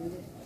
있는데.